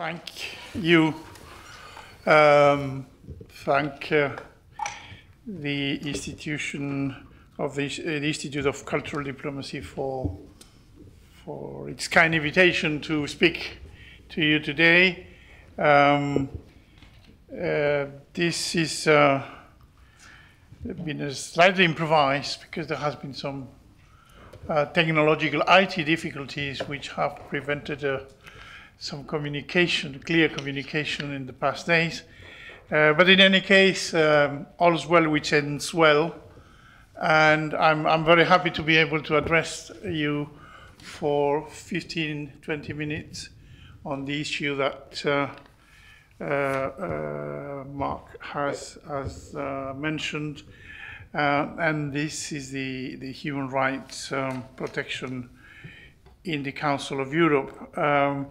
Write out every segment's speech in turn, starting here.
thank you. Um, thank uh, the institution of the, uh, the, Institute of Cultural Diplomacy for for its kind invitation to speak to you today. Um, uh, this is uh, been slightly improvised because there has been some uh, technological IT difficulties which have prevented uh, some communication, clear communication in the past days. Uh, but in any case, um, all's well which ends well. And I'm, I'm very happy to be able to address you for 15, 20 minutes on the issue that uh, uh, uh Mark has, has uh, mentioned. Uh, and this is the, the human rights um, protection in the Council of Europe. Um,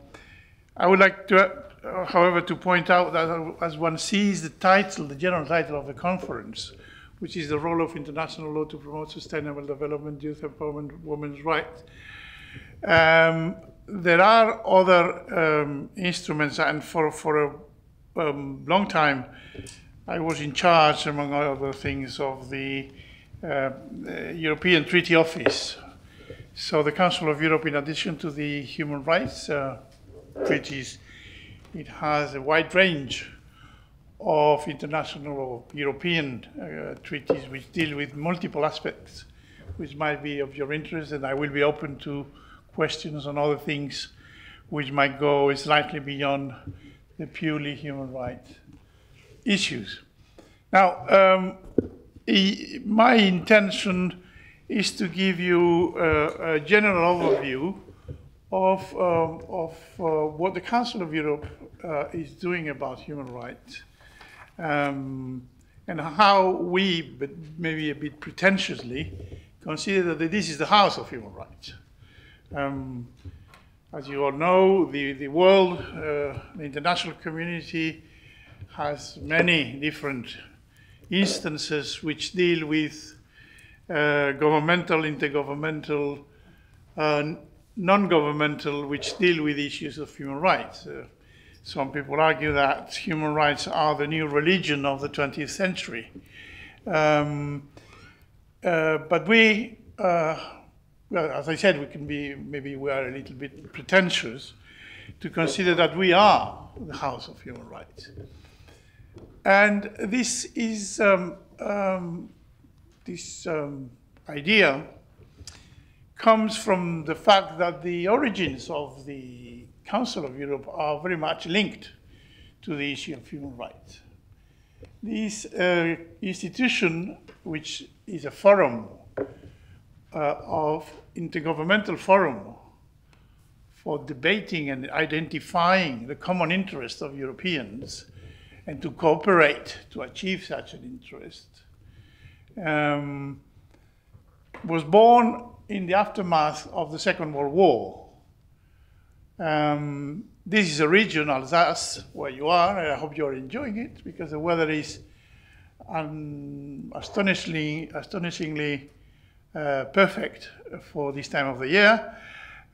I would like to, uh, however, to point out that as one sees the title, the general title of the conference, which is the role of international law to promote sustainable development, youth empowerment, women's rights, um, there are other um, instruments, and for, for a um, long time, I was in charge, among other things, of the uh, European Treaty Office. So the Council of Europe, in addition to the human rights uh, treaties, it has a wide range of international or European uh, treaties which deal with multiple aspects, which might be of your interest, and I will be open to questions on other things which might go slightly beyond the purely human rights issues. Now, um, my intention is to give you a, a general overview of, um, of uh, what the Council of Europe uh, is doing about human rights um, and how we, but maybe a bit pretentiously, consider that this is the house of human rights. Um, as you all know, the, the world, uh, the international community has many different instances which deal with uh, governmental, intergovernmental, uh, non-governmental, which deal with issues of human rights. Uh, some people argue that human rights are the new religion of the 20th century. Um, uh, but we, uh, well, as I said, we can be, maybe we are a little bit pretentious to consider that we are the house of human rights. And this is, um, um, this um, idea comes from the fact that the origins of the Council of Europe are very much linked to the issue of human rights. This uh, institution, which is a forum uh, of intergovernmental forum for debating and identifying the common interest of Europeans and to cooperate to achieve such an interest, um, was born in the aftermath of the Second World War. Um, this is a region, Alsace, where you are, and I hope you're enjoying it because the weather is um, astonishingly, astonishingly uh, perfect for this time of the year.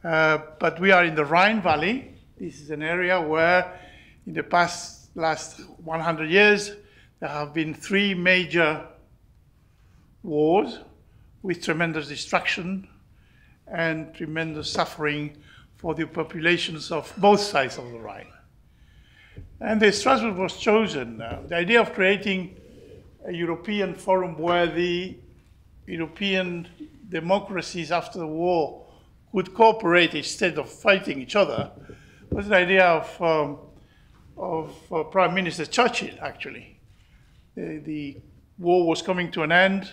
Uh, but we are in the Rhine Valley. This is an area where, in the past last 100 years, there have been three major wars with tremendous destruction and tremendous suffering for the populations of both sides of the Rhine. And the Strasbourg was chosen. Uh, the idea of creating a European forum where the European democracies after the war would cooperate instead of fighting each other was the idea of, um, of uh, Prime Minister Churchill, actually. The, the war was coming to an end,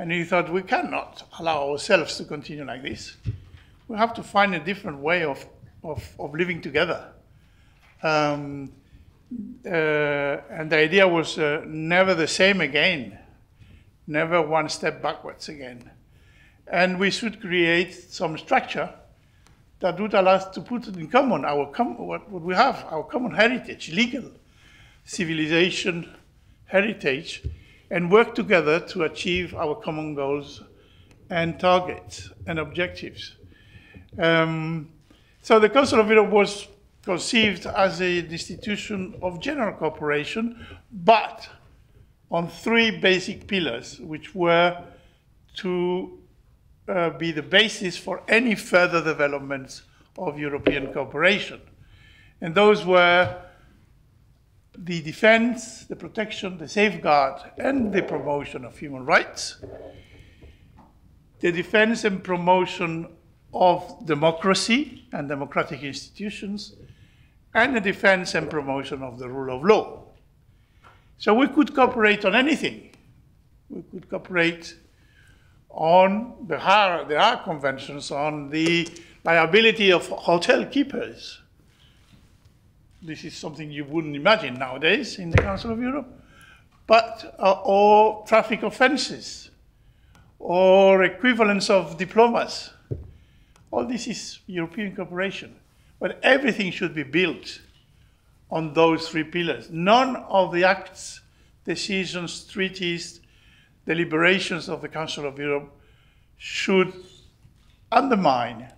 and he thought, we cannot allow ourselves to continue like this. We have to find a different way of, of, of living together. Um, uh, and the idea was uh, never the same again, never one step backwards again. And we should create some structure that would allow us to put in common our com what, what we have, our common heritage, legal civilization heritage, and work together to achieve our common goals and targets and objectives. Um, so the Council of Europe was conceived as an institution of general cooperation, but on three basic pillars, which were to uh, be the basis for any further developments of European cooperation. And those were the defense, the protection, the safeguard, and the promotion of human rights, the defense and promotion of democracy and democratic institutions, and the defense and promotion of the rule of law. So we could cooperate on anything. We could cooperate on the Hague, the Hague Conventions on the liability of hotel keepers. This is something you wouldn't imagine nowadays in the Council of Europe. But, uh, or traffic offenses, or equivalence of diplomas. All this is European cooperation. But everything should be built on those three pillars. None of the acts, decisions, treaties, deliberations of the Council of Europe should undermine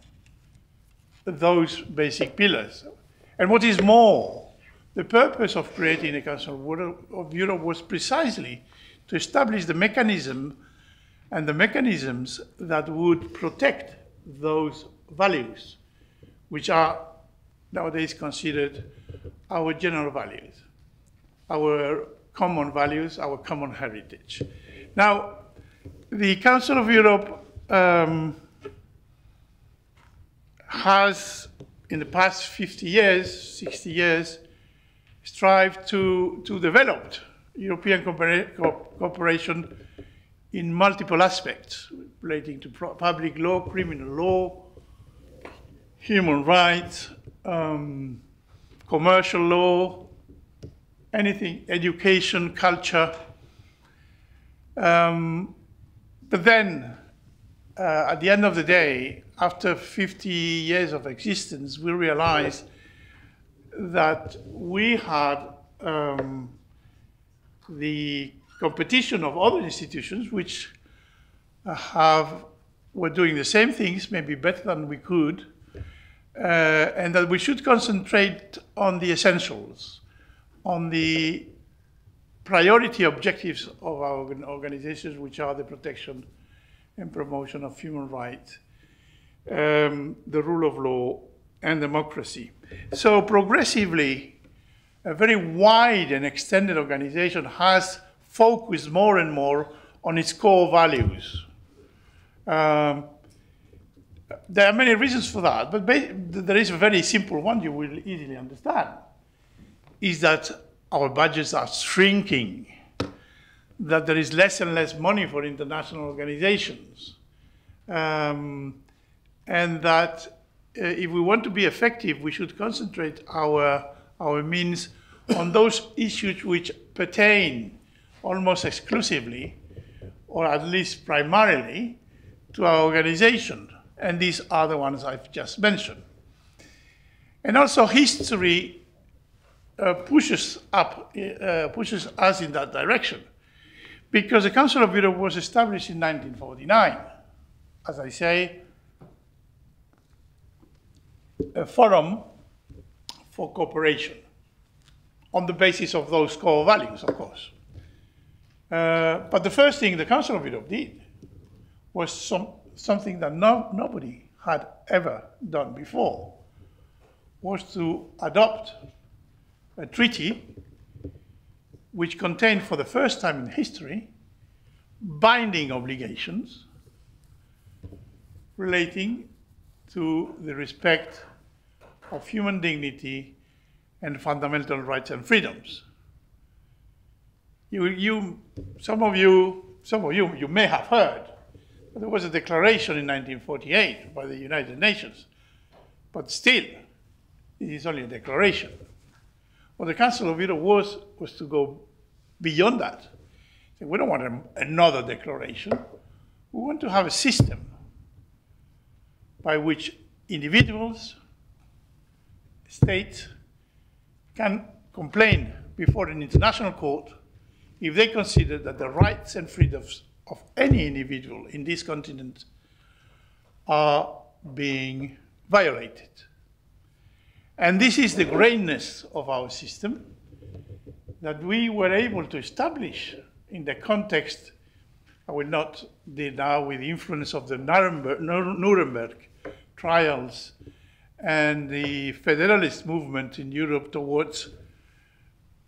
those basic pillars. And what is more, the purpose of creating the Council of Europe was precisely to establish the mechanism and the mechanisms that would protect those values, which are nowadays considered our general values, our common values, our common heritage. Now, the Council of Europe um, has, in the past 50 years, 60 years, strived to, to develop European cooperation in multiple aspects relating to public law, criminal law, human rights, um, commercial law, anything, education, culture. Um, but then, uh, at the end of the day, after 50 years of existence, we realized that we had um, the competition of other institutions which uh, have were doing the same things, maybe better than we could, uh, and that we should concentrate on the essentials, on the priority objectives of our organizations, which are the protection and promotion of human rights, um, the rule of law, and democracy. So progressively, a very wide and extended organization has focused more and more on its core values. Um, there are many reasons for that, but there is a very simple one you will easily understand, is that our budgets are shrinking, that there is less and less money for international organizations, um, and that uh, if we want to be effective, we should concentrate our, our means on those issues which pertain almost exclusively, or at least primarily, to our organization. And these are the ones I've just mentioned. And also history uh, pushes up, uh, pushes us in that direction. Because the Council of Europe was established in 1949. As I say, a forum for cooperation on the basis of those core values, of course. Uh, but the first thing the Council of Europe did was some, something that no, nobody had ever done before, was to adopt a treaty which contained for the first time in history binding obligations relating to the respect of human dignity and fundamental rights and freedoms. You, you, some of you, some of you, you may have heard, there was a declaration in 1948 by the United Nations, but still, it is only a declaration. What the Council of Europe was, was to go beyond that. We don't want another declaration. We want to have a system by which individuals, states, can complain before an international court if they consider that the rights and freedoms of any individual in this continent are being violated. And this is the greatness of our system that we were able to establish in the context, I will not deal now with the influence of the Nuremberg, Nuremberg trials and the federalist movement in Europe towards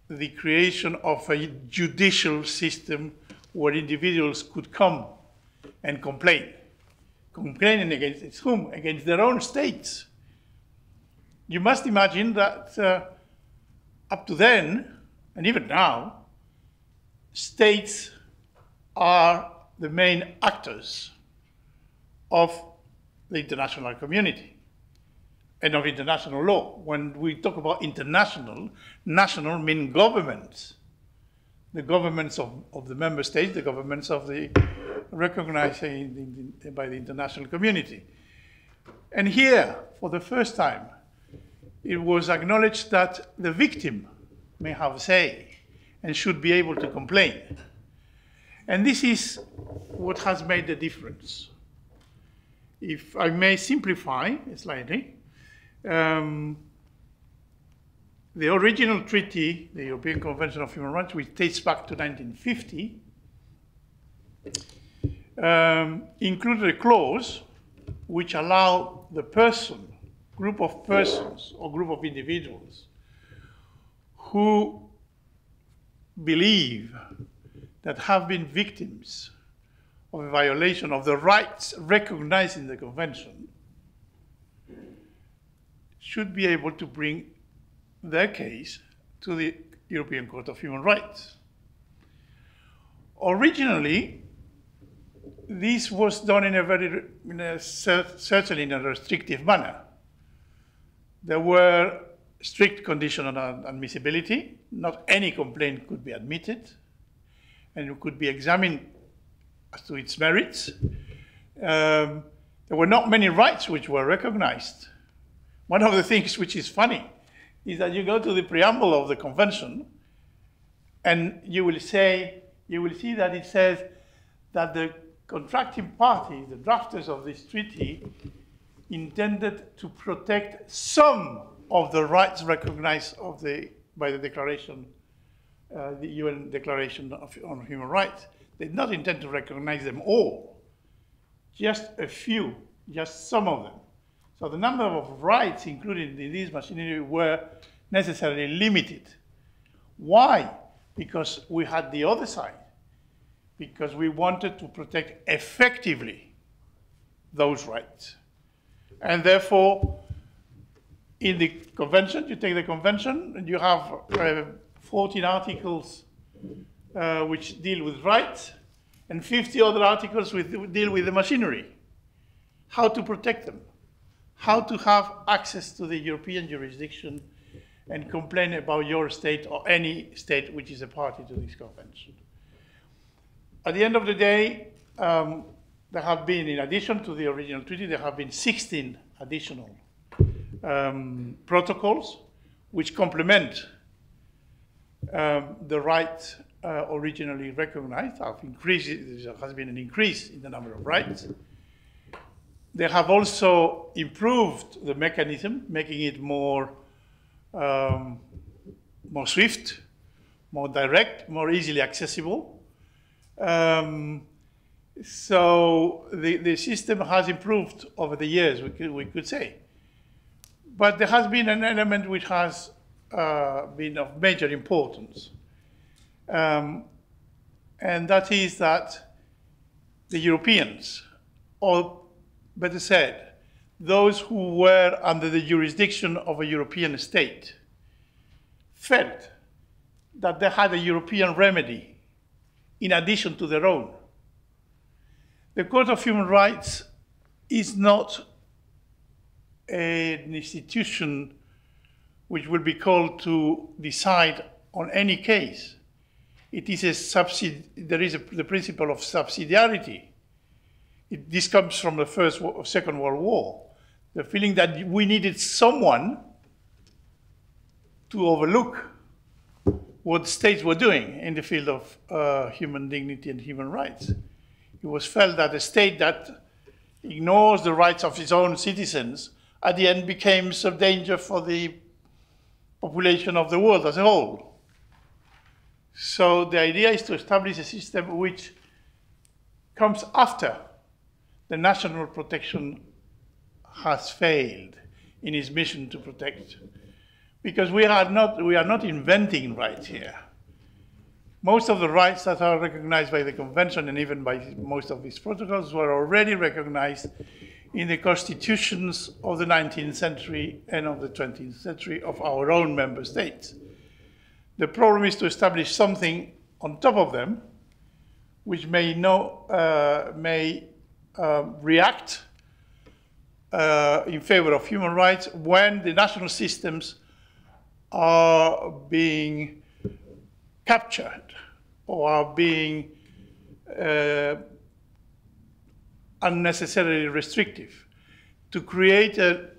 the creation of a judicial system where individuals could come and complain. Complaining against whom? Against their own states. You must imagine that uh, up to then, and even now, states are the main actors of the international community and of international law. When we talk about international, national mean governments. The governments of, of the member states, the governments of the recognized in, in, by the international community. And here, for the first time, it was acknowledged that the victim may have a say and should be able to complain. And this is what has made the difference. If I may simplify slightly, um, the original treaty, the European Convention of Human Rights, which dates back to 1950, um, included a clause which allowed the person, group of persons or group of individuals who believe that have been victims of a violation of the rights recognized in the Convention should be able to bring their case to the European Court of Human Rights. Originally, this was done in a very, in a, certainly in a restrictive manner. There were strict conditions on admissibility. Not any complaint could be admitted, and it could be examined to its merits. Um, there were not many rights which were recognized. One of the things which is funny is that you go to the preamble of the convention, and you will say, you will see that it says that the contracting parties, the drafters of this treaty, intended to protect some of the rights recognized of the, by the Declaration, uh, the UN Declaration of, on Human Rights. They did not intend to recognize them all, just a few, just some of them. So the number of rights included in this machinery were necessarily limited. Why? Because we had the other side because we wanted to protect effectively those rights. And therefore, in the convention, you take the convention, and you have uh, 14 articles uh, which deal with rights, and 50 other articles which deal with the machinery. How to protect them, how to have access to the European jurisdiction and complain about your state or any state which is a party to this convention. At the end of the day, um, there have been, in addition to the original treaty, there have been 16 additional um, protocols which complement um, the right uh, originally recognized. Have increased, there has been an increase in the number of rights. They have also improved the mechanism, making it more, um, more swift, more direct, more easily accessible. Um, so the, the system has improved over the years, we could, we could say. But there has been an element which has uh, been of major importance. Um, and that is that the Europeans, or better said, those who were under the jurisdiction of a European state, felt that they had a European remedy in addition to their own. The Court of Human Rights is not an institution which will be called to decide on any case. It is a there is a, the principle of subsidiarity. It, this comes from the First, Second World War. The feeling that we needed someone to overlook what states were doing in the field of uh, human dignity and human rights. It was felt that a state that ignores the rights of its own citizens at the end became a danger for the population of the world as a whole. So the idea is to establish a system which comes after the national protection has failed in its mission to protect. Because we are not, we are not inventing rights here. Most of the rights that are recognized by the Convention and even by most of these protocols were already recognized in the constitutions of the 19th century and of the 20th century of our own member states. The problem is to establish something on top of them which may, know, uh, may uh, react uh, in favor of human rights when the national systems are being captured or are being uh, unnecessarily restrictive. To create a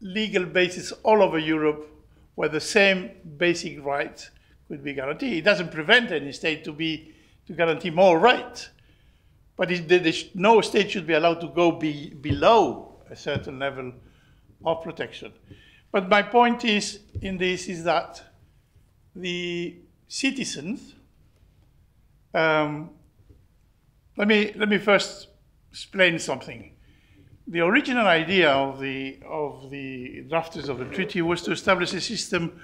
legal basis all over Europe where the same basic rights could be guaranteed. It doesn't prevent any state to be to guarantee more rights, but it, no state should be allowed to go be, below a certain level of protection. But my point is in this is that the citizens. Um, let me let me first explain something. The original idea of the of the drafters of the treaty was to establish a system,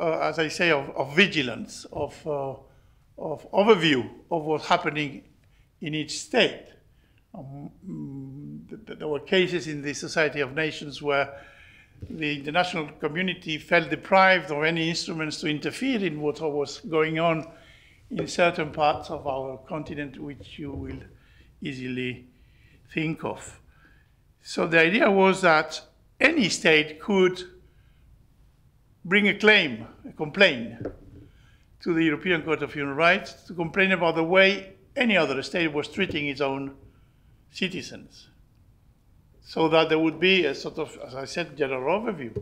as I say, of, of vigilance, of uh, of overview of what's happening in each state. Um, there were cases in the Society of Nations where the international community felt deprived of any instruments to interfere in what was going on in certain parts of our continent, which you will easily think of. So the idea was that any state could bring a claim, a complaint to the European Court of Human Rights to complain about the way any other state was treating its own citizens. So that there would be a sort of, as I said, general overview.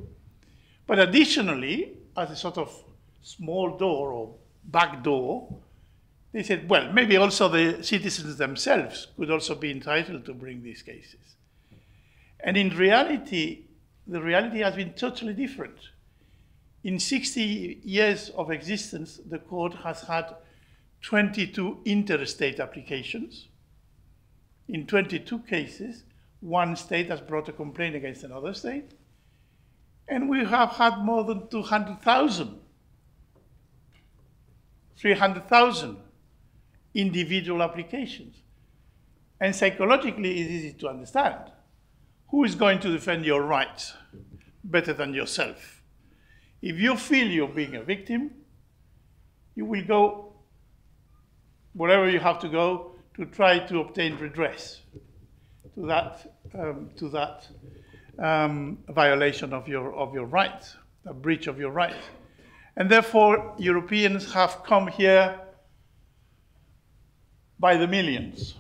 But additionally, as a sort of small door or back door, they said, well, maybe also the citizens themselves could also be entitled to bring these cases. And in reality, the reality has been totally different. In 60 years of existence, the court has had 22 interstate applications. In 22 cases, one state has brought a complaint against another state. And we have had more than 200,000, 300,000 individual applications. And psychologically, it's easy to understand. Who is going to defend your rights better than yourself? If you feel you're being a victim, you will go wherever you have to go to try to obtain redress to that, um, to that um, violation of your, of your rights, a breach of your rights. And therefore, Europeans have come here by the millions.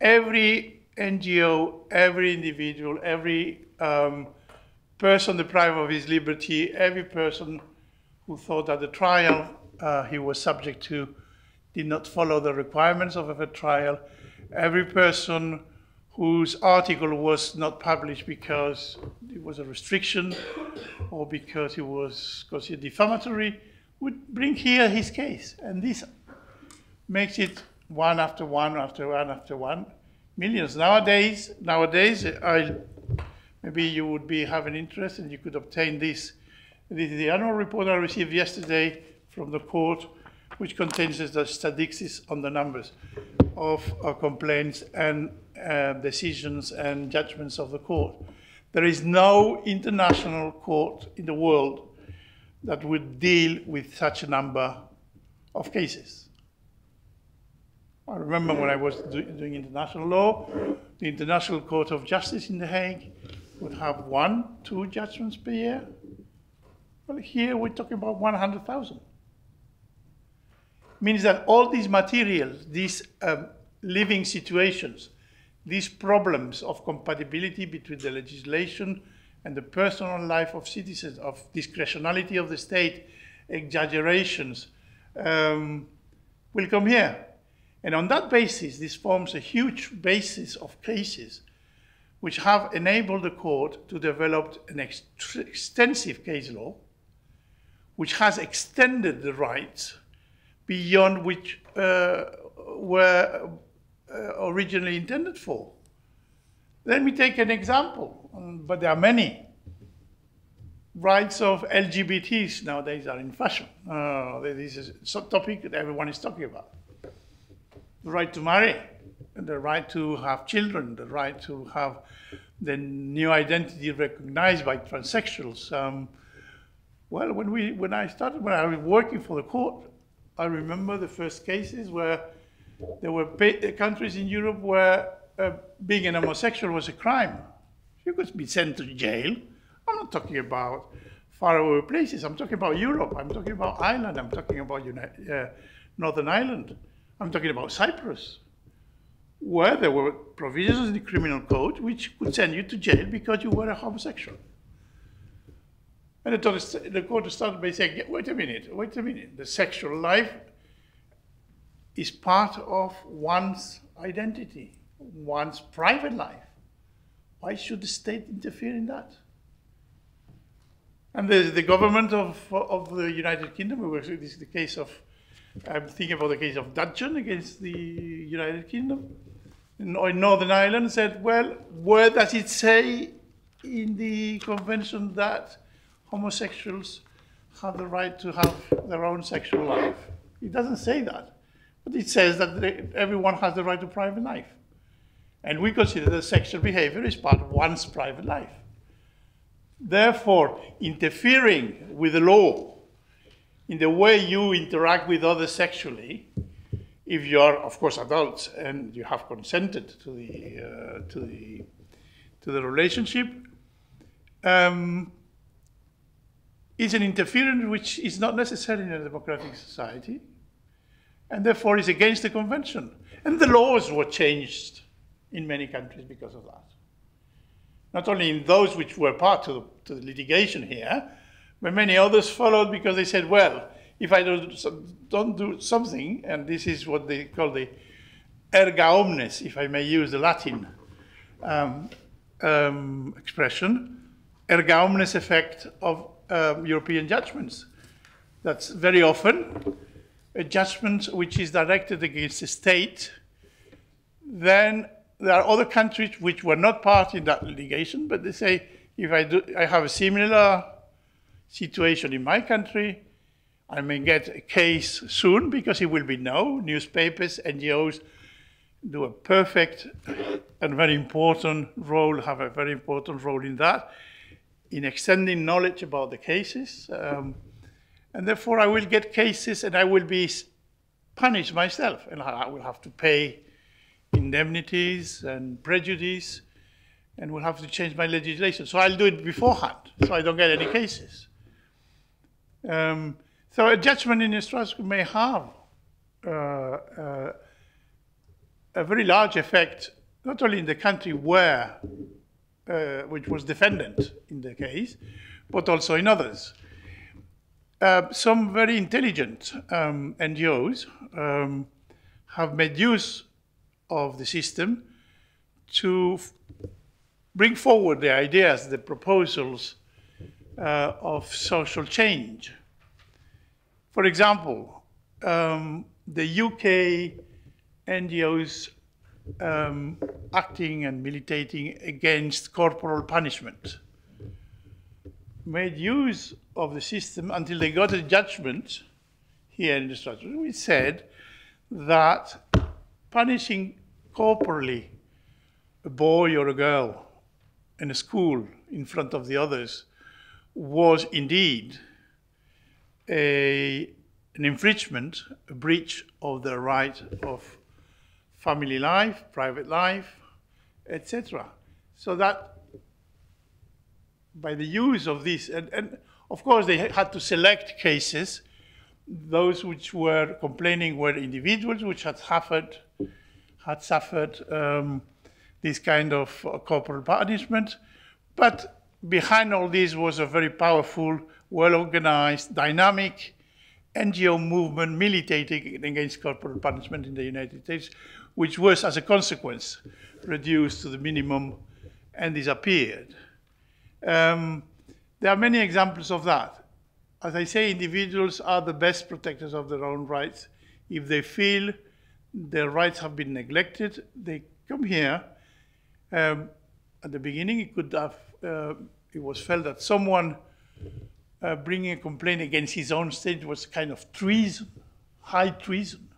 Every NGO, every individual, every um, person deprived of his liberty, every person who thought that the trial uh, he was subject to did not follow the requirements of a trial, every person whose article was not published because it was a restriction or because it was considered defamatory would bring here his case. And this makes it one after one after one after one millions. Nowadays, nowadays, I maybe you would be have an interest and you could obtain this. This is the annual report I received yesterday from the court, which contains the statistics on the numbers of uh, complaints and uh, decisions and judgments of the court. There is no international court in the world that would deal with such a number of cases. I remember when I was do doing international law, the International Court of Justice in The Hague would have one, two judgments per year. Well, here we're talking about 100,000. Means that all these materials, these um, living situations, these problems of compatibility between the legislation and the personal life of citizens, of discretionality of the state, exaggerations, um, will come here. And on that basis, this forms a huge basis of cases which have enabled the court to develop an ex extensive case law, which has extended the rights beyond which uh, were uh, originally intended for. Let me take an example, um, but there are many. Rights of LGBTs nowadays are in fashion. Uh, this is a topic that everyone is talking about. The right to marry, the right to have children, the right to have the new identity recognized by transsexuals. Um, well, when, we, when I started, when I was working for the court, I remember the first cases where there were countries in Europe where uh, being an homosexual was a crime. You could be sent to jail. I'm not talking about faraway places. I'm talking about Europe. I'm talking about Ireland. I'm talking about United, uh, Northern Ireland. I'm talking about Cyprus where there were provisions in the criminal code which could send you to jail because you were a homosexual. And the, court started by saying, wait a minute, wait a minute, the sexual life is part of one's identity, one's private life. Why should the state interfere in that? And the, the government of, of the United Kingdom, this is the case of, I'm thinking about the case of Dudgeon against the United Kingdom, in, Northern Ireland said, well, where does it say in the convention that homosexuals have the right to have their own sexual life? It doesn't say that. But it says that they, everyone has the right to private life. And we consider that sexual behavior is part of one's private life. Therefore, interfering with the law in the way you interact with others sexually if you are, of course, adults and you have consented to the uh, to the to the relationship, um, is an interference which is not necessary in a democratic society, and therefore is against the convention. And the laws were changed in many countries because of that. Not only in those which were part of to the litigation here, but many others followed because they said, well, if I don't, don't do something, and this is what they call the erga omnes, if I may use the Latin um, um, expression, erga omnes effect of um, European judgments. That's very often a judgment which is directed against a state. Then there are other countries which were not part in that litigation, but they say, if I, do, I have a similar situation in my country, I may get a case soon because it will be known. Newspapers, NGOs do a perfect and very important role, have a very important role in that, in extending knowledge about the cases. Um, and therefore, I will get cases and I will be punished myself, and I will have to pay indemnities and prejudice, and will have to change my legislation. So I'll do it beforehand, so I don't get any cases. Um, so a judgment in Strasbourg may have uh, uh, a very large effect, not only in the country where, uh, which was defendant in the case, but also in others. Uh, some very intelligent um, NGOs um, have made use of the system to bring forward the ideas, the proposals uh, of social change. For example, um, the UK NGOs um, acting and militating against corporal punishment made use of the system until they got a judgment here in the Strasbourg, We said that punishing corporally a boy or a girl in a school in front of the others was indeed a, an infringement, a breach of the right of family life, private life, etc. So that by the use of this, and, and, of course they had to select cases, those which were complaining were individuals which had suffered, had suffered um, this kind of uh, corporal punishment, but behind all this was a very powerful well-organized, dynamic NGO movement militating against corporal punishment in the United States, which was, as a consequence, reduced to the minimum and disappeared. Um, there are many examples of that. As I say, individuals are the best protectors of their own rights. If they feel their rights have been neglected, they come here. Um, at the beginning, it could have, uh, it was felt that someone uh, bringing a complaint against his own state was kind of treason, high treason.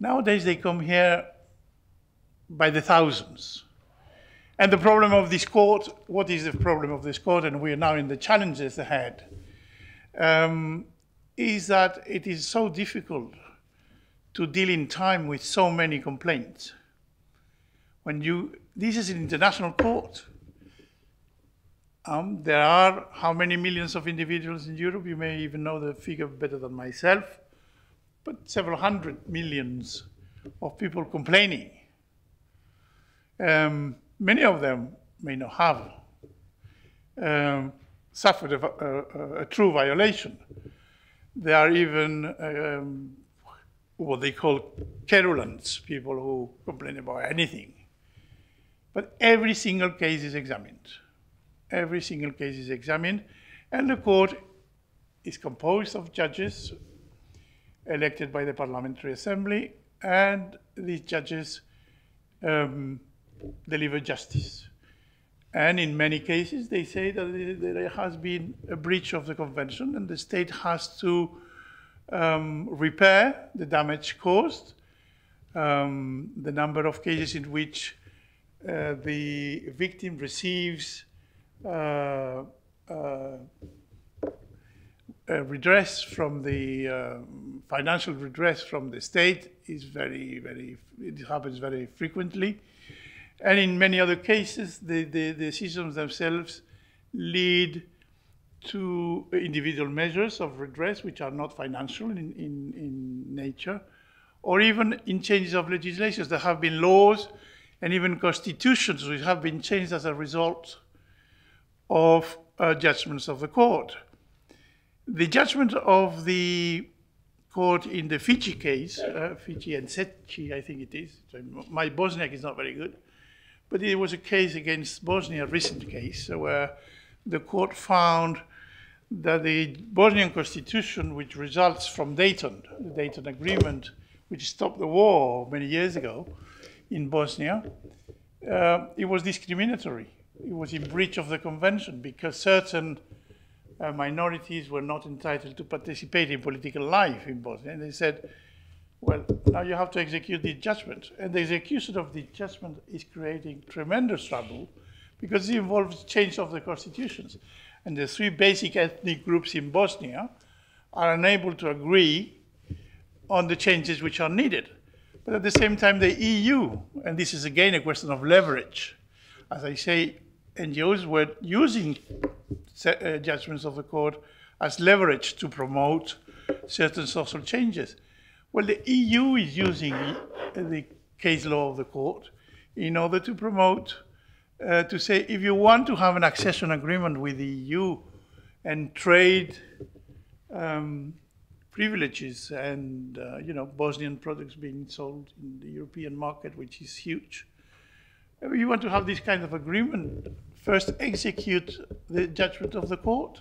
Nowadays, they come here by the thousands. And the problem of this court, what is the problem of this court, and we are now in the challenges ahead, um, is that it is so difficult to deal in time with so many complaints. When you, this is an international court. Um, there are how many millions of individuals in Europe? You may even know the figure better than myself, but several hundred millions of people complaining. Um, many of them may not have um, suffered a, a, a, true violation. There are even um, what they call querulants, people who complain about anything. But every single case is examined. Every single case is examined, and the court is composed of judges elected by the Parliamentary Assembly, and these judges um, deliver justice. And in many cases, they say that there has been a breach of the convention and the state has to um, repair the damage caused. Um, the number of cases in which uh, the victim receives uh, uh, redress from the uh, financial redress from the state is very, very, it happens very frequently. And in many other cases, the, the, the decisions themselves lead to individual measures of redress, which are not financial in, in, in nature, or even in changes of legislations. There have been laws and even constitutions which have been changed as a result of uh, judgments of the court. The judgment of the court in the Fiji case, uh, Fiji and Setchi, I think it is, my Bosniak is not very good, but it was a case against Bosnia, a recent case, where the court found that the Bosnian constitution, which results from Dayton, the Dayton Agreement, which stopped the war many years ago in Bosnia, uh, it was discriminatory. It was in breach of the convention because certain uh, minorities were not entitled to participate in political life in Bosnia. And they said, well, now you have to execute the judgment. And the execution of the judgment is creating tremendous trouble because it involves change of the constitutions and the three basic ethnic groups in Bosnia are unable to agree on the changes which are needed. But at the same time, the EU, and this is again a question of leverage, as I say, NGOs were using uh, judgments of the court as leverage to promote certain social changes. Well, the EU is using the case law of the court in order to promote uh, to say if you want to have an accession agreement with the EU and trade um, privileges and uh, you know Bosnian products being sold in the European market, which is huge. You want to have this kind of agreement, first execute the judgment of the court,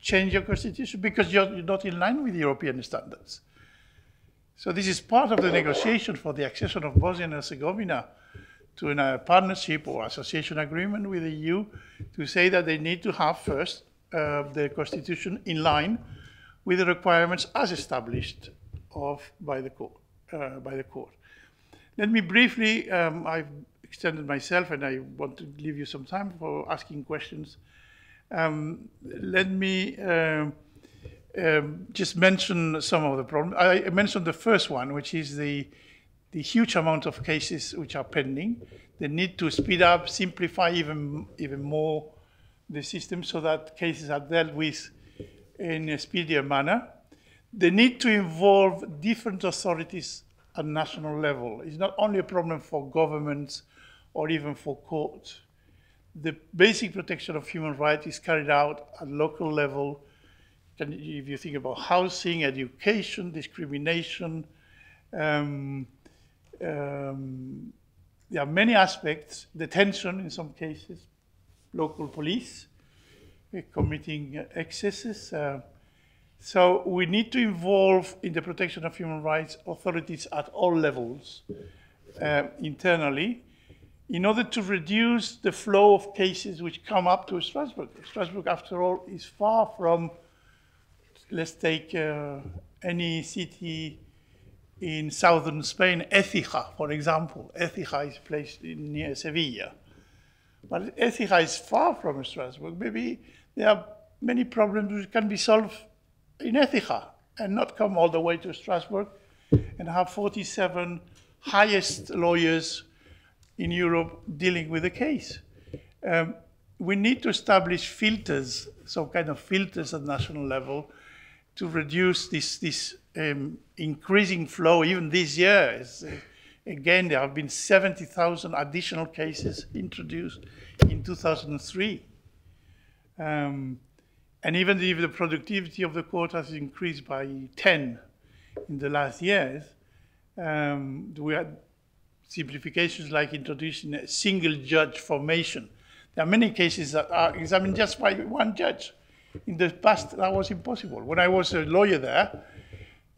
change your constitution because you're, you're not in line with European standards. So this is part of the negotiation for the accession of Bosnia and Herzegovina to a partnership or association agreement with the EU to say that they need to have first uh, the constitution in line with the requirements as established of by the court. Uh, by the court. Let me briefly, um, I've extended myself and I want to leave you some time for asking questions. Um, let me uh, um, just mention some of the problems. I mentioned the first one, which is the the huge amount of cases which are pending, the need to speed up, simplify even, even more the system so that cases are dealt with in a speedier manner. The need to involve different authorities at national level is not only a problem for governments or even for courts. The basic protection of human rights is carried out at local level. If you think about housing, education, discrimination, um, um, there are many aspects, detention in some cases, local police uh, committing excesses. Uh, so we need to involve in the protection of human rights authorities at all levels uh, internally in order to reduce the flow of cases which come up to Strasbourg. Strasbourg, after all, is far from, let's take uh, any city in southern Spain, Écija, for example. Écija is placed in, near Sevilla. But Écija is far from Strasbourg. Maybe there are many problems which can be solved in Écija and not come all the way to Strasbourg and have 47 highest lawyers in Europe dealing with the case. Um, we need to establish filters, some kind of filters at national level, to reduce this, this um, increasing flow. Even this year, uh, again, there have been 70,000 additional cases introduced in 2003. Um, and even if the productivity of the court has increased by 10 in the last years, um, we had simplifications like introducing a single judge formation. There are many cases that are examined just by one judge. In the past, that was impossible. When I was a lawyer there,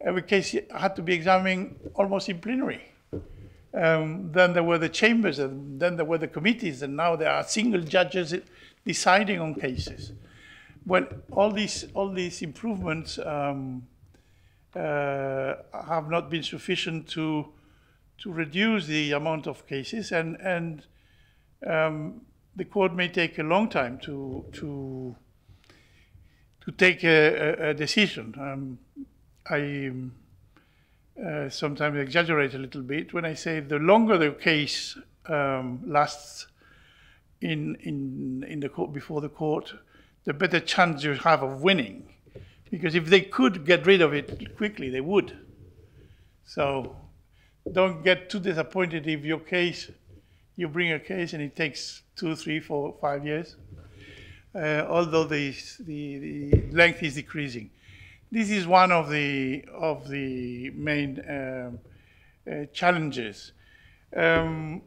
every case had to be examined almost in plenary. Um, then there were the chambers, and then there were the committees, and now there are single judges deciding on cases. Well, all these, all these improvements um, uh, have not been sufficient to, to reduce the amount of cases, and, and um, the court may take a long time to, to, to take a, a decision. Um, I uh, sometimes exaggerate a little bit when I say the longer the case um, lasts in, in, in the court, before the court, the better chance you have of winning. Because if they could get rid of it quickly, they would. So don't get too disappointed if your case, you bring a case and it takes two, three, four, five years, uh, although the, the, the, length is decreasing. This is one of the, of the main um, uh, challenges. Um,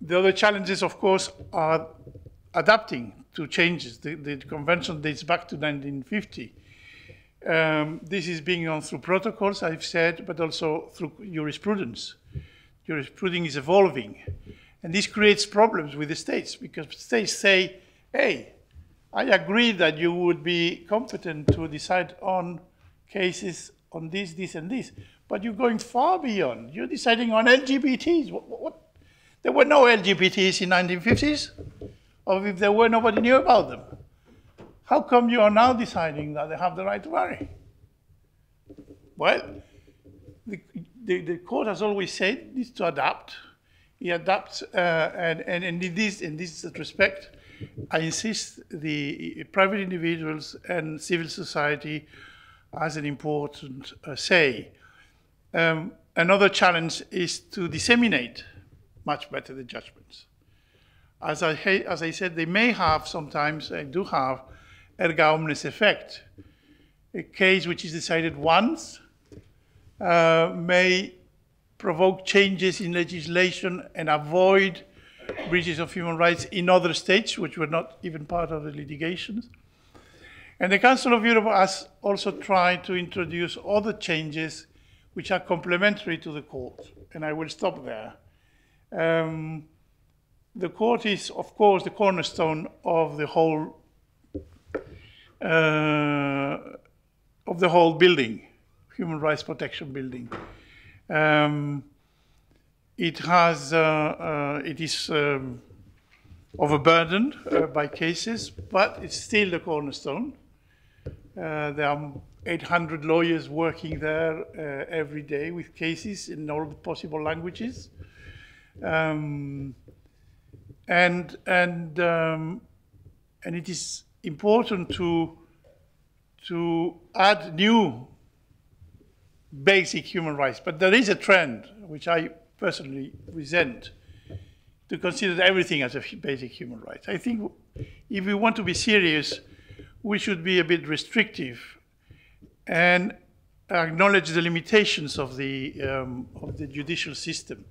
the other challenges, of course, are adapting to changes. The, the convention dates back to 1950. Um, this is being done through protocols, I've said, but also through jurisprudence. Jurisprudence is evolving. And this creates problems with the states because states say, hey, I agree that you would be competent to decide on cases on this, this, and this, but you're going far beyond. You're deciding on LGBTs. What, what? There were no LGBTs in 1950s or if there were, nobody knew about them. How come you are now deciding that they have the right to marry? Well, the, the, the court has always said needs to adapt. He adapts, uh, and, and, and in, this, in this respect, I insist the private individuals and civil society has an important uh, say. Um, another challenge is to disseminate much better the judgments as I, as I said, they may have sometimes, they do have, erga omnes effect. A case which is decided once uh, may provoke changes in legislation and avoid breaches of human rights in other states, which were not even part of the litigations. And the Council of Europe has also tried to introduce other changes which are complementary to the court. And I will stop there. Um, the court is, of course, the cornerstone of the whole of the whole building, human rights protection building. Um, it has, uh, uh, it is um, overburdened uh, by cases, but it's still the cornerstone. Uh, there are 800 lawyers working there uh, every day with cases in all the possible languages. Um, and and um, and it is important to to add new basic human rights. But there is a trend which I personally resent to consider everything as a basic human right. I think if we want to be serious, we should be a bit restrictive and acknowledge the limitations of the, um, of the judicial system.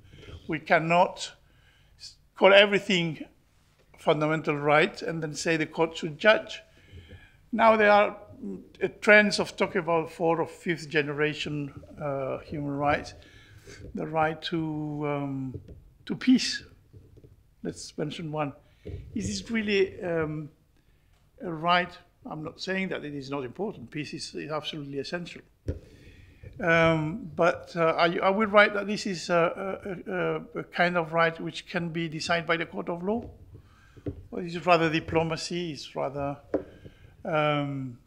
We cannot call everything fundamental right and then say the court should judge. Now there are uh, trends of talking about fourth or fifth generation uh, human rights, the right to um, to peace. Let's mention one. Is this really um, a right? I'm not saying that it is not important. Peace is, is absolutely essential. Um, but uh, I, I would write that this is a, a, a, kind of right which can be decided by the court of law. Well, it's rather diplomacy, it's rather um,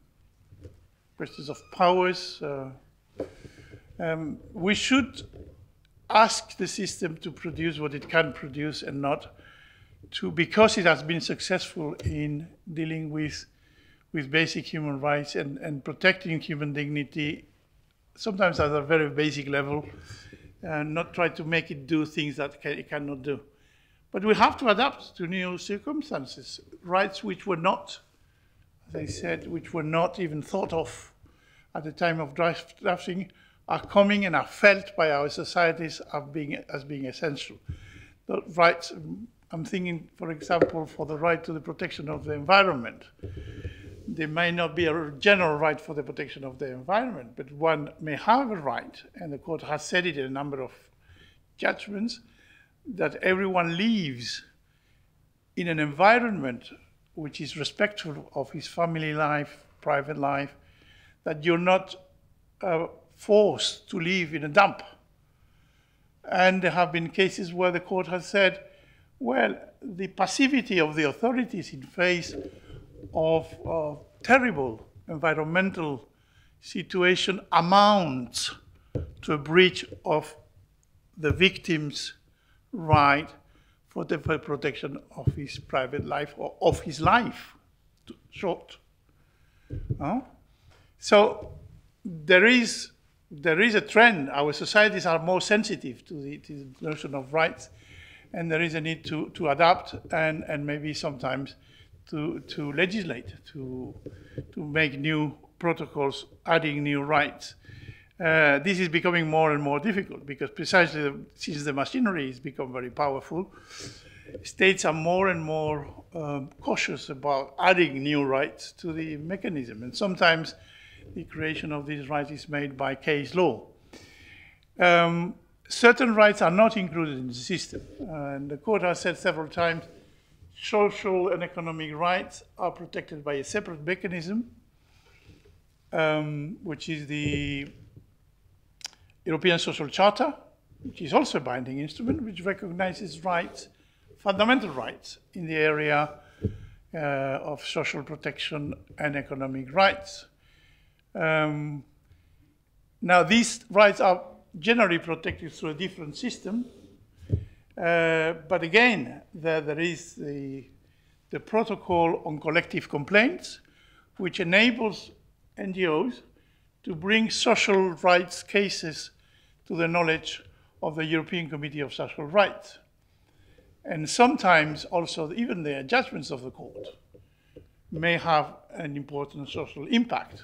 questions of powers. Uh, um, we should ask the system to produce what it can produce and not to, because it has been successful in dealing with, with basic human rights and, and protecting human dignity, sometimes at a very basic level, and not try to make it do things that it cannot do. But we have to adapt to new circumstances, rights which were not, as I said, which were not even thought of at the time of drafting, are coming and are felt by our societies as being, as being essential. The rights, I'm thinking, for example, for the right to the protection of the environment. There may not be a general right for the protection of the environment, but one may have a right, and the court has said it in a number of judgments, that everyone lives in an environment which is respectful of his family life, private life, that you're not uh, forced to live in a dump. And there have been cases where the court has said, well, the passivity of the authorities in face of uh, terrible environmental situation amounts to a breach of the victim's right for the protection of his private life or of his life, short. So there is, there is a trend. Our societies are more sensitive to the, to the notion of rights, and there is a need to, to adapt and, and maybe sometimes to, to legislate, to, to make new protocols, adding new rights. Uh, this is becoming more and more difficult because precisely the, since the machinery has become very powerful, states are more and more um, cautious about adding new rights to the mechanism. And sometimes the creation of these rights is made by case law. Um, certain rights are not included in the system. and the court has said several times social and economic rights are protected by a separate mechanism, um, which is the European Social Charter, which is also a binding instrument, which recognizes rights, fundamental rights in the area uh, of social protection and economic rights. Um, now, these rights are generally protected through a different system, uh, but again, there, there is the, the protocol on collective complaints, which enables NGOs to bring social rights cases to the knowledge of the European Committee of Social Rights. And sometimes also even the judgments of the court may have an important social impact.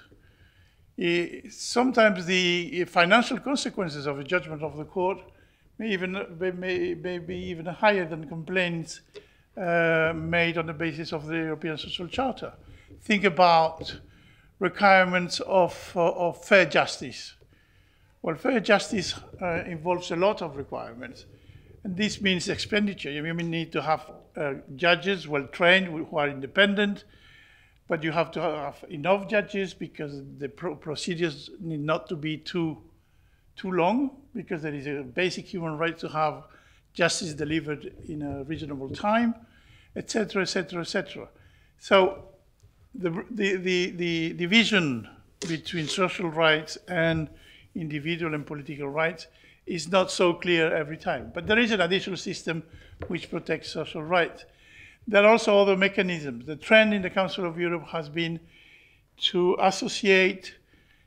Sometimes the financial consequences of a judgment of the court may even may, may be even higher than complaints uh, made on the basis of the European Social Charter. Think about requirements of, uh, of fair justice. Well, fair justice uh, involves a lot of requirements. And this means expenditure. You need to have uh, judges well trained who are independent, but you have to have enough judges because the pro procedures need not to be too, too long because there is a basic human right to have justice delivered in a reasonable time, etc., etc., etc. So the, the, the, the division between social rights and individual and political rights is not so clear every time. But there is an additional system which protects social rights. There are also other mechanisms. The trend in the Council of Europe has been to associate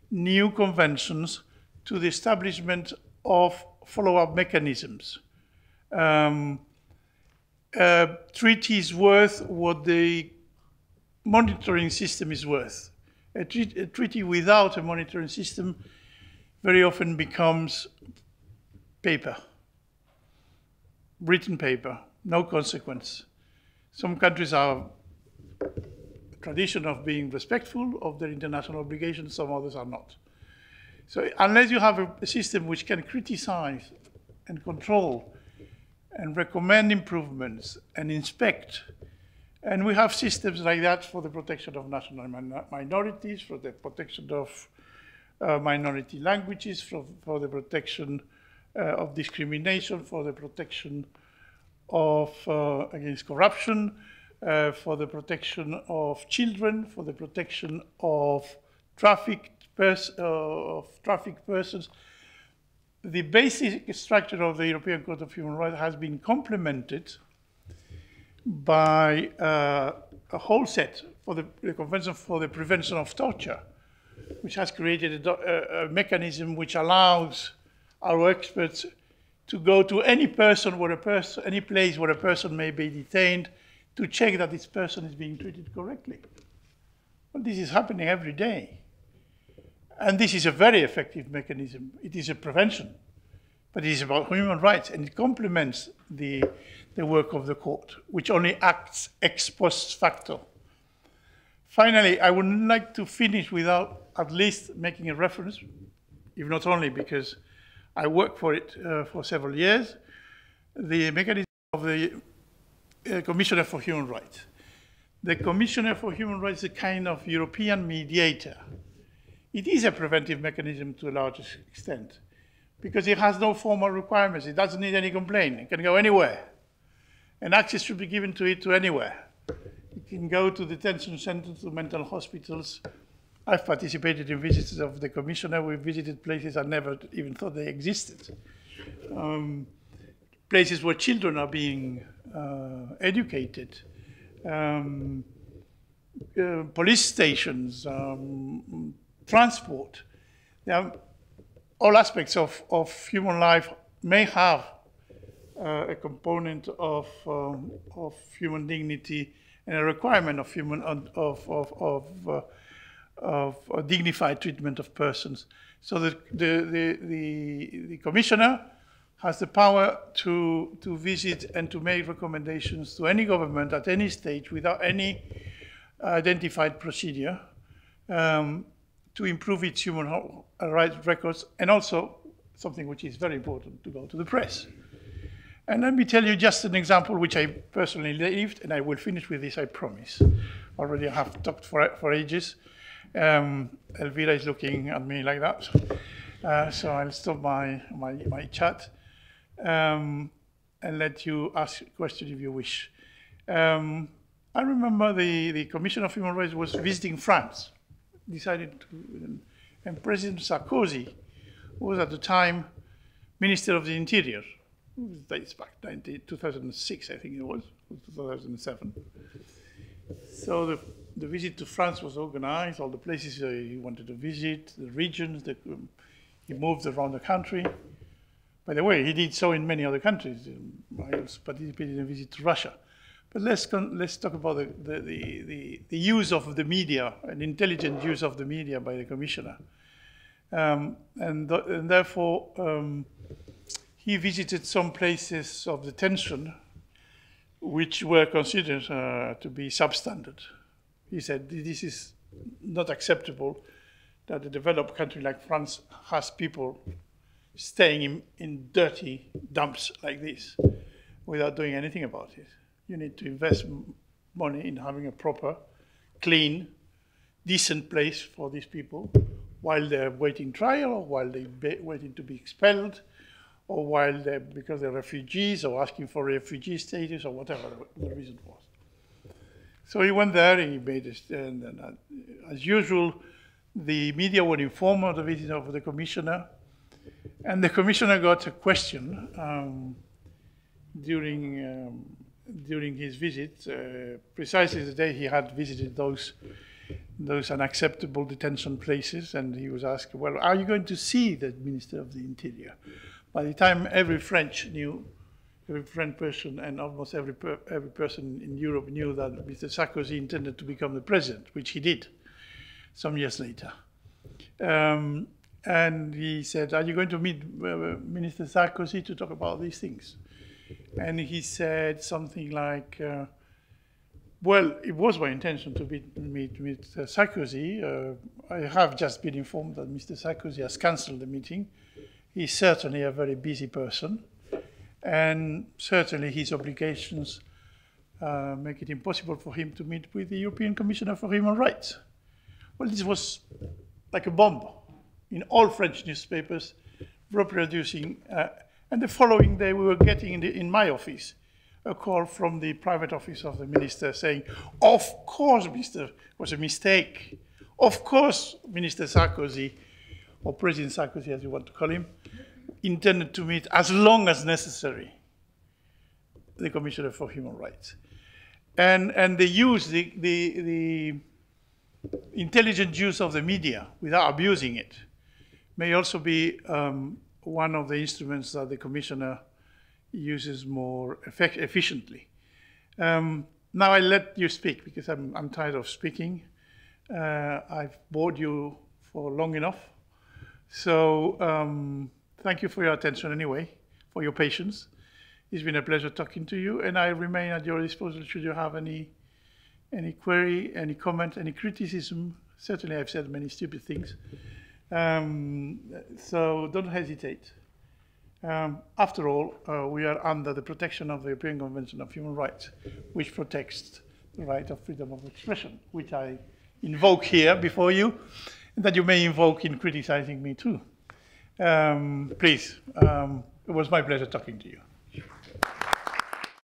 new conventions to the establishment of follow-up mechanisms. Um, a treaty is worth what the monitoring system is worth. A, tre a, treaty without a monitoring system very often becomes paper, written paper, no consequence. Some countries are tradition of being respectful of their international obligations, some others are not. So unless you have a system which can criticize and control and recommend improvements and inspect, and we have systems like that for the protection of national min minorities, for the protection of uh, minority languages, for, for the protection uh, of discrimination, for the protection of uh, against corruption, uh, for the protection of children, for the protection of trafficked pers uh, of trafficked persons. The basic structure of the European Court of Human Rights has been complemented by uh, a whole set for the, the, Convention for the Prevention of Torture, which has created a, a, mechanism which allows our experts to go to any person where a person, any place where a person may be detained to check that this person is being treated correctly. Well, this is happening every day. And this is a very effective mechanism. It is a prevention, but it is about human rights, and it complements the, the work of the court, which only acts ex post facto. Finally, I would like to finish without at least making a reference, if not only because I worked for it uh, for several years, the mechanism of the uh, Commissioner for Human Rights. The Commissioner for Human Rights is a kind of European mediator. It is a preventive mechanism to a large extent because it has no formal requirements. It doesn't need any complaint. It can go anywhere. And access should be given to it to anywhere. It can go to detention centers, to mental hospitals. I've participated in visits of the commissioner. We've visited places I never even thought they existed. Um, places where children are being uh, educated, um, uh, police stations, um, transport. all aspects of, of human life may have a component of, um, of human dignity and a requirement of human of, of, of, uh, of dignified treatment of persons. So the, the, the, the, the commissioner has the power to, to visit and to make recommendations to any government at any stage without any identified procedure um, to improve its human rights records and also something which is very important to go to the press. And let me tell you just an example which I personally lived, and I will finish with this, I promise. Already I have talked for, for ages. Um, Elvira is looking at me like that. Uh, so I'll stop my, my, my chat um, and let you ask a question if you wish. Um, I remember the, the Commission of Human Rights was visiting France, decided to, and President Sarkozy was at the time Minister of the Interior. Dates back 90, 2006, I think it was, 2007. So the, the visit to France was organized, all the places he wanted to visit, the regions, that um, he moved around the country. By the way, he did so in many other countries. I also participated in a visit to Russia. But let's, let's talk about the, the, the, the, use of the media, an intelligent use of the media by the commissioner. Um, and, th and, therefore, um, he visited some places of detention which were considered uh, to be substandard. He said, this is not acceptable that a developed country like France has people staying in, in dirty dumps like this without doing anything about it. You need to invest money in having a proper, clean, decent place for these people while they're waiting trial or while they're waiting to be expelled or while they're, because they're refugees or asking for refugee status or whatever the reason was. So he went there and he made a stand. And uh, as usual, the media were informed of the visit of the commissioner and the commissioner got a question um, during, um, during his visit, uh, precisely the day he had visited those, those unacceptable detention places, and he was asked, well, are you going to see the Minister of the Interior? By the time every French knew, every French person and almost every, per, every person in Europe knew that Mr. Sarkozy intended to become the president, which he did some years later. Um, and he said, are you going to meet uh, Minister Sarkozy to talk about these things? and he said something like, uh, well, it was my intention to meet, meet, Sarkozy. Uh, I have just been informed that Mr. Sarkozy has cancelled the meeting. He's certainly a very busy person, and certainly his obligations uh, make it impossible for him to meet with the European Commissioner for Human Rights. Well, this was like a bomb in all French newspapers, reproducing. Uh, and the following day, we were getting in, the, in my office a call from the private office of the minister saying, of course, Mr. was a mistake. Of course, Minister Sarkozy, or President Sarkozy, as you want to call him, intended to meet as long as necessary the Commissioner for Human Rights. And, and they use the, the, the intelligent use of the media without abusing it may also be um, one of the instruments that the Commissioner uses more effect efficiently. Um, now I let you speak because I'm, I'm tired of speaking. Uh, I've bored you for long enough. So um, thank you for your attention anyway, for your patience. It's been a pleasure talking to you, and I remain at your disposal should you have any any query, any comment, any criticism. Certainly, I've said many stupid things. Um, so don't hesitate. Um, after all, uh, we are under the protection of the European Convention of Human Rights, which protects the right of freedom of expression, which I invoke here before you, that you may invoke in criticizing me too. Um, please, um, it was my pleasure talking to you.